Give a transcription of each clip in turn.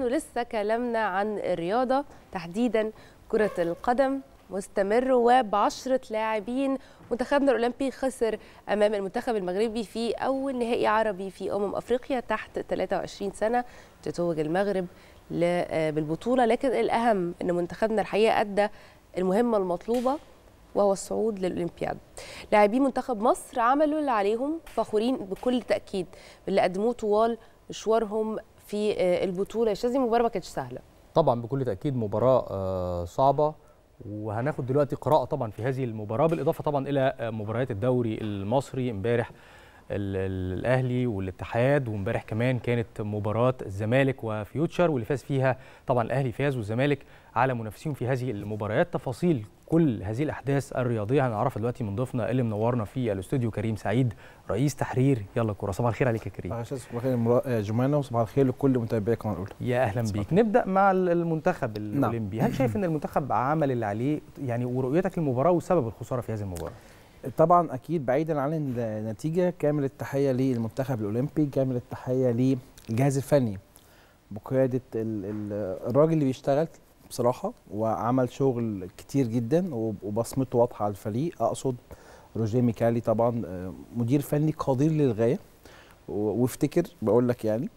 ولسه كلامنا عن الرياضة. تحديدا كرة القدم مستمر وبعشرة لاعبين. منتخبنا الأولمبي خسر أمام المنتخب المغربي في أول نهائي عربي في أمم أفريقيا تحت 23 سنة. تتوج المغرب بالبطولة. لكن الأهم أن منتخبنا الحقيقة أدى المهمة المطلوبة وهو الصعود للأولمبياد. لاعبين منتخب مصر عملوا اللي عليهم فخورين بكل تأكيد باللي قدموه طوال مشوارهم في آه، البطولة. يا شاذلي المباراة ما كانتش سهلة. طبعا بكل تأكيد مباراة آه، صعبة. وهناخد دلوقتي قراءة طبعا في هذه المباراة بالإضافة طبعا إلى آه، مباريات الدوري المصري امبارح ال- ال- الأهلي والاتحاد. وامبارح كمان كانت مباراة الزمالك وفيوتشر واللي فاز فيها طبعا الأهلي فاز والزمالك على منافسيهم في هذه المباريات. تفاصيل كل هذه الأحداث الرياضية هنعرفها دلوقتي من ضيفنا اللي منورنا في الاستوديو كريم سعيد رئيس تحرير. يلا كورة صباح الخير عليك يا كريم. صباح الخير صباح الخير مرا- جمانة وصباح الخير لكل متابعي القناه الاولى يا أهلا بيك. نبدأ مع ال- المنتخب الأولمبي. هل شايف إن المنتخب عمل اللي عليه؟ يعني ورؤيتك للمباراة وسبب الخسارة في هذه المباراة. طبعا أكيد بعيدا عن النتيجة كامل التحية للمنتخب الأولمبي كامل التحية للجهاز الفني. بقيادة ال- ال- الراجل اللي بيشتغل بصراحة وعمل شغل كتير جدا وب- وبصمته واضحة على الفريق. أقصد روجيه ميكالي طبعا آه، مدير فني قدير للغاية. وافتكر بقول لك يعني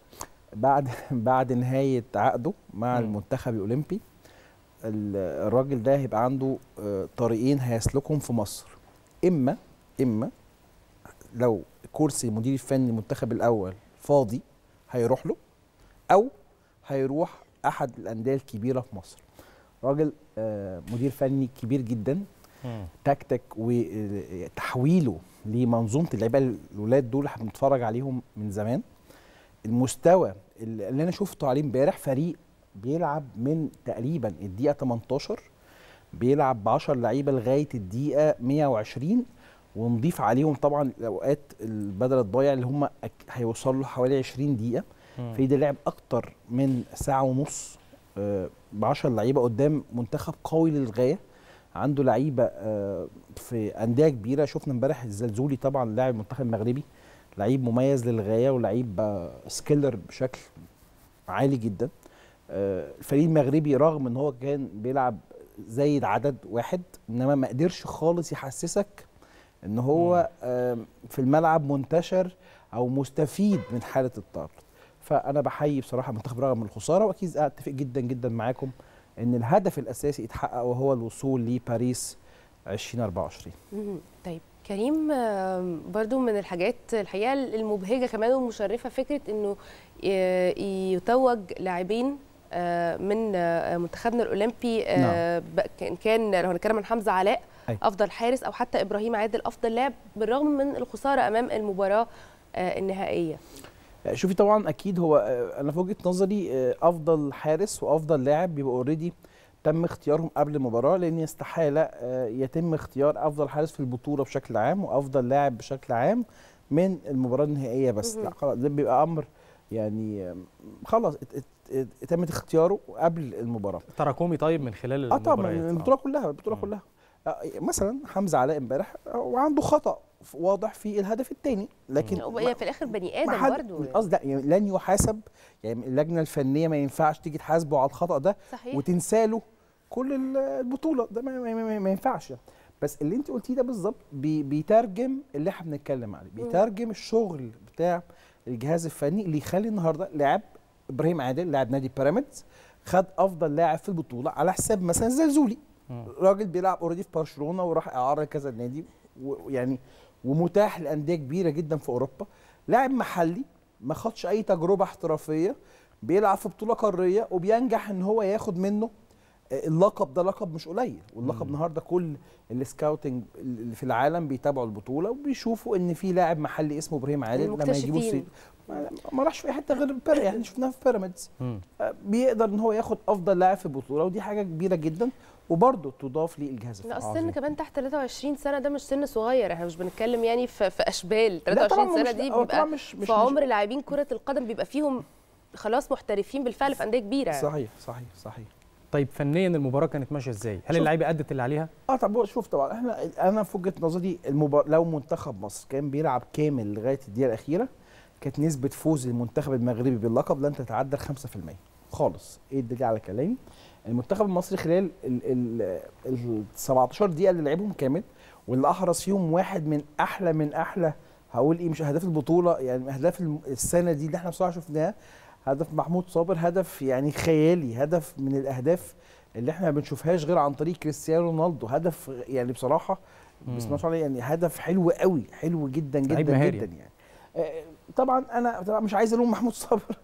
بعد بعد نهاية عقده مع مم. المنتخب الأولمبي ال- الراجل ده هيبقى عنده آه، طريقين هيسلكهم في مصر. إما إما لو كرسي المدير الفني المنتخب الأول فاضي هيروح له أو هيروح أحد الأندية الكبيرة في مصر. راجل آه، مدير فني كبير جدا. تكتك وتحويله لمنظومة اللعيبة الولاد دول إحنا بنتفرج عليهم من زمان. المستوى اللي أنا شفته عليه امبارح فريق بيلعب من تقريبا الدقيقة 18 بيلعب ب 10 لعيبة لغاية الدقيقة 120 ونضيف عليهم طبعا الأوقات البدل الضايع اللي هم هيوصلوا حوالي 20 دقيقة. فريق ده لعب أكتر من ساعة ونص. ب 10 لعيبة قدام منتخب قوي للغاية. عنده لعيبة آه، في أندية كبيرة. شفنا امبارح الزلزولي طبعا لاعب المنتخب المغربي. لعيب مميز للغاية ولعيب آه، سكيلر بشكل عالي جدا. آه، الفريق المغربي رغم إن هو كان بيلعب زايد عدد واحد إنما ما قدرش خالص يحسسك إن هو في الملعب منتشر أو مستفيد من حالة الطرد. فأنا بحيي بصراحة المنتخب رغم الخسارة وأكيد أتفق جدا جدا معاكم إن الهدف الأساسي اتحقق وهو الوصول لباريس 2024 مهم. طيب كريم برضو من الحاجات الحقيقة المبهجة كمان والمشرفه فكرة إنه يتوج لاعبين آه، من آه، منتخبنا الأولمبي آه، ب- كان- لو هنتكلم عن حمزة علاء أي. أفضل حارس أو حتى إبراهيم عادل أفضل لاعب بالرغم من الخسارة أمام المباراة النهائية شوفي طبعا أكيد هو آه، أنا في وجهة نظري آه، أفضل حارس وأفضل لاعب بيبقى اوريدي تم اختيارهم قبل المباراة لأن استحاله آه، يتم اختيار أفضل حارس في البطولة بشكل عام وأفضل لاعب بشكل عام من المباراة النهائية بس لا. خلاص ده بيبقى أمر يعني خلاص تمت اختياره قبل المباراة تراكمي طيب من خلال آه طبعا. البطولة كلها البطولة. كلها مثلا حمزة علاء امبارح وعنده خطأ واضح في الهدف الثاني لكن وهي في الآخر بني آدم برضو. قصدي لا، يعني لن يحاسب يعني اللجنة الفنية ما ينفعش تيجي تحاسبه على الخطأ ده صحيح. وتنسى له كل ال- البطولة. ده ما, ما, ما, ما ينفعش. بس اللي انت قلتيه ده بالظبط بي بيترجم اللي إحنا بنتكلم عليه. بيترجم الشغل بتاع الجهاز الفني اللي يخلي النهارده لاعب إبراهيم عادل لاعب نادي بيراميدز خد أفضل لاعب في البطولة على حساب مثلا زلزولي. راجل بيلعب already في برشلونة وراح اعاره كذا نادي. ويعني ومتاح لأندية كبيرة جدا في أوروبا. لاعب محلي ما خدش أي تجربة احترافية بيلعب في بطولة قارية وبينجح إن هو ياخد منه اللقب ده لقب مش قليل واللقب. النهارده كل ال scouting اللي في العالم بيتابعوا البطولة وبيشوفوا إن في لاعب محلي اسمه إبراهيم عادل لما يجيبوا. سي- ما- ما راحش في أي حتة غير بير يعني شفناه في بيراميدز مم. بيقدر إن هو ياخد أفضل لاعب في البطولة ودي حاجة كبيرة جدا وبرضه تضاف للجهاز لا الفني السن عظيم. كمان تحت 23 سنة ده مش سن صغير إحنا مش بنتكلم يعني في, في أشبال لا طبعاً 23 سنة دي بيبقى مش مش في عمر لاعبين كرة القدم بيبقى فيهم خلاص محترفين بالفعل في أندية كبيرة صحيح صحيح صحيح طيب فنيا المباراة كانت ماشية إزاي؟ هل. اللعيبة أدت اللي عليها؟ آه طب شوف طبعا إحنا أنا في وجهة نظري المبار... لو منتخب مصر كان بيلعب كامل لغاية الدقيقة الأخيرة كانت نسبة فوز المنتخب المغربي باللقب لن تتعدى ال 5% خالص. إيه الدليل على كلامي؟ المنتخب المصري خلال ال ال ال 17 دقيقة اللي لعبهم كامل واللي أحرز فيهم واحد من أحلى من أحلى هقول إيه مش أهداف البطولة يعني أهداف السنة دي اللي إحنا بصراحة شفناها هدف محمود صابر هدف يعني خيالي هدف من الأهداف اللي إحنا ما بنشوفهاش غير عن طريق كريستيانو رونالدو. هدف يعني بصراحة بسم الله يعني هدف حلو قوي حلو جدا جدا مهاري. جدا يعني. آه، طبعا أنا طبعا مش عايز ألوم محمود صابر.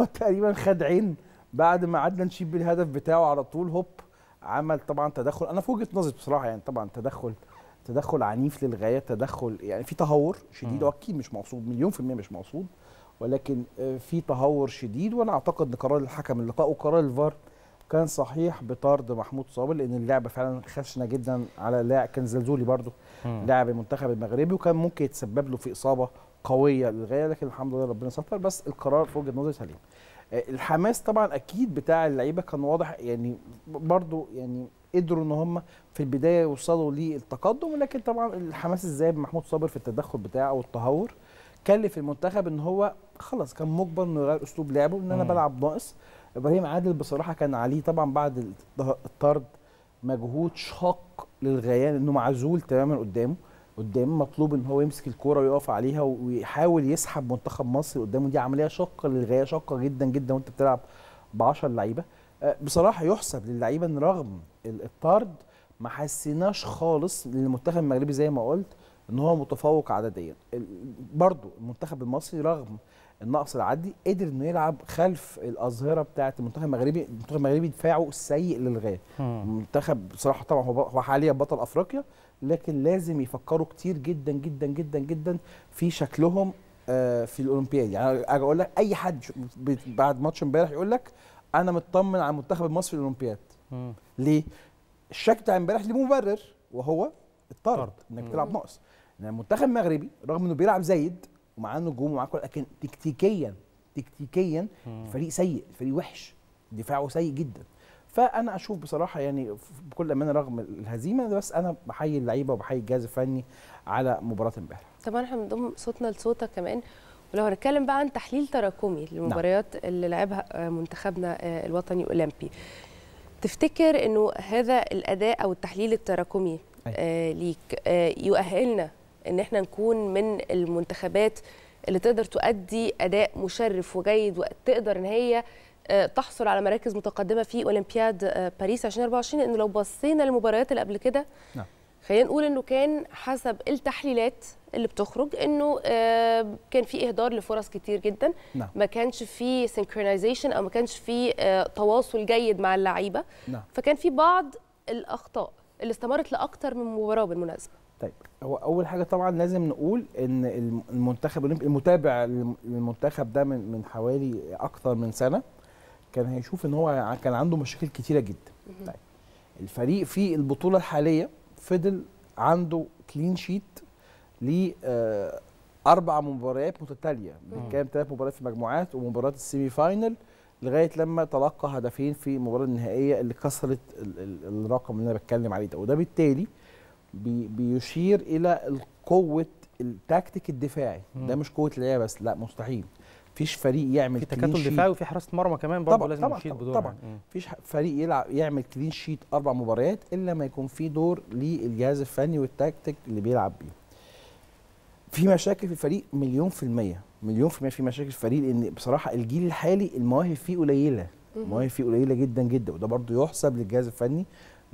هو تقريبا خد عين بعد ما عدنا نشيب بالهدف بتاعه على طول. هوب عمل طبعا تدخل. أنا في وجهة نظري بصراحة يعني طبعا تدخل تدخل عنيف للغاية تدخل يعني في تهور شديد. واكيد مش مقصود مليون في المية مش مقصود. ولكن آه، في تهور شديد وأنا أعتقد إن قرار الحكم اللقاء وقرار الفار كان صحيح بطرد محمود صابر لأن اللعبه فعلا خشنة جدا على لاعب كان زلزولي مم. لاعب المنتخب المغربي وكان ممكن يتسبب له في إصابة قوية للغاية لكن الحمد لله ربنا ستر بس القرار في وجهة نظري سليم آه، الحماس طبعا أكيد بتاع اللعيبة كان واضح يعني برضو يعني قدروا إن هم في البداية يوصلوا للتقدم ولكن طبعا الحماس الزايد محمود صابر في التدخل بتاعه والتهور كلف المنتخب إن هو خلاص كان مجبر إنه يغير أسلوب لعبه ان أنا. بلعب ناقص. إبراهيم عادل بصراحة كان عليه طبعا بعد الط- الطرد مجهود شاق للغايه لأنه معزول تماما قدامه قدامه مطلوب إن هو يمسك الكورة ويقف عليها ويحاول يسحب منتخب مصر قدامه. دي عملية شاقة للغايه شاقة جدا جدا وأنت بتلعب ب 10 لعيبة. آه، بصراحة يحسب للعيبة إن رغم ال- الطرد ما حسيناش خالص للمنتخب المغربي زي ما قلت إن هو متفوق عدديا. برضو المنتخب المصري رغم النقص العدي قدر إنه يلعب خلف الأظهرة بتاعه المنتخب المغربي المنتخب المغربي دفاعه سيء للغاية. المنتخب بصراحة طبعا هو حاليا بطل أفريقيا لكن لازم يفكروا كتير جدا جدا جدا جدا في شكلهم آه، في الأولمبياد يعني أجي أقول لك أي حد بعد ماتش امبارح يقول لك أنا مطمن على المنتخب المصري في الأولمبياد. ليه الشك بتاع امبارح ليه مبرر وهو الطرد طرد. إنك. تلعب ناقص يعني المنتخب المغربي رغم إنه بيلعب زايد ومعاه نجوم ومعاه كل لكن تكتيكيا تكتيكيا مم. فريق سيء فريق وحش دفاعه سيء جدا. فأنا أشوف بصراحة يعني بكل أمانة رغم الهزيمة بس أنا بحيي اللعيبة وبحيي الجهاز الفني على مباراة امبارح. طبعا إحنا بنضم صوتنا لصوتك كمان ولو هنتكلم بقى عن تحليل تراكمي للمباريات اللي لعبها آه، منتخبنا آه، الوطني الاولمبي تفتكر إنه هذا الأداء أو التحليل التراكمي آه، ليك آه، يؤهلنا إن إحنا نكون من المنتخبات اللي تقدر تؤدي أداء مشرف وجيد وتقدر إن هي آه، تحصل على مراكز متقدمة في أولمبياد آه، باريس 2024 لأنه لو بصينا للمباريات اللي قبل كده نعم. خلينا نقول إنه كان حسب التحليلات اللي بتخرج إنه آه، كان في إهدار لفرص كتير جدا. نعم. ما كانش في synchronization أو ما كانش في تواصل جيد مع اللعيبة. نعم. فكان في بعض الأخطاء اللي استمرت لأكتر من مباراة بالمناسبة. طيب هو أول حاجة طبعا لازم نقول إن الم- المنتخب الأولمبي- المتابع للم- للمنتخب ده من من حوالي أكثر من سنة كان هيشوف إن هو كان عنده مشاكل كتيرة جدا. طيب الفريق في البطولة الحالية فضل عنده clean sheet ل آه، أربع مباريات متتالية بنتكلم ثلاث مباريات في المجموعات ومباراه ال semi-final لغاية لما تلقى هدفين في المباراه النهائية اللي كسرت ال- ال- الرقم اللي أنا بتكلم عليه ده وده بالتالي بي بيشير إلى قوه التكتيك الدفاعي. ده مم. مش قوة العيال بس لا مستحيل. مفيش فريق يعمل في تكتل. دفاعي وفي حراسه مرمى كمان برضه لازم طبعاً، يشيد طبعاً، بدورها طبعاً. مفيش فريق يلعب يعمل كلين شيت أربع مباريات إلا ما يكون في دور للجهاز الفني والتكتيك اللي بيلعب بيه. في مشاكل في الفريق مليون في المية. مليون في المية في مشاكل في الفريق لأن بصراحة الجيل الحالي المواهب فيه قليلة. المواهب فيه قليلة جدا جدا وده برضو يحسب للجهاز الفني.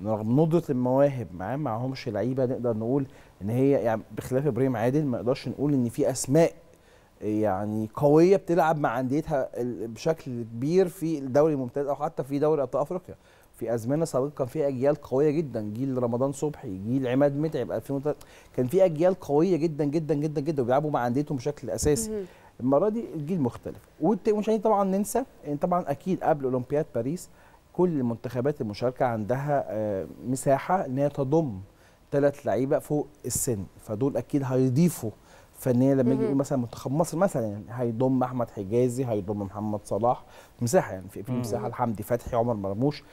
رغم ندرة المواهب معاه معهمش لعيبة نقدر نقول إن هي يعني بخلاف إبراهيم عادل ما نقدرش نقول إن في أسماء يعني قوية بتلعب مع أنديتها بشكل كبير في الدوري الممتاز أو حتى في دوري أبطال أفريقيا. في أزمنة سابقة كان في أجيال قوية جدا جيل رمضان صبحي جيل عماد متعب 2003 كان في أجيال قوية جدا جدا جدا جدا وبيلعبوا مع أنديتهم بشكل أساسي. المرة دي الجيل مختلف. ومش عايزين طبعا ننسى إن طبعا أكيد قبل أولمبياد باريس كل المنتخبات المشاركة عندها آه، مساحة إن هي تضم ثلاث لعيبة فوق السن. فدول أكيد هيضيفوا. فنيا لما يجي مثلا منتخب مصر مثلا يعني هيضم أحمد حجازي هيضم محمد صلاح مساحة يعني في, في. مساحة لحمدي فتحي عمر مرموش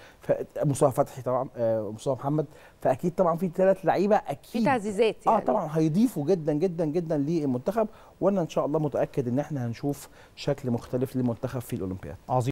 مصطفى فتحي طبعا آه، مصطفى محمد. فأكيد طبعا في ثلاث لعيبة في أكيد تعزيزات آه يعني. طبعا هيضيفوا جدا جدا جدا للمنتخب. وأنا إن شاء الله متأكد إن إحنا هنشوف شكل مختلف للمنتخب في الأولمبياد. عظيم.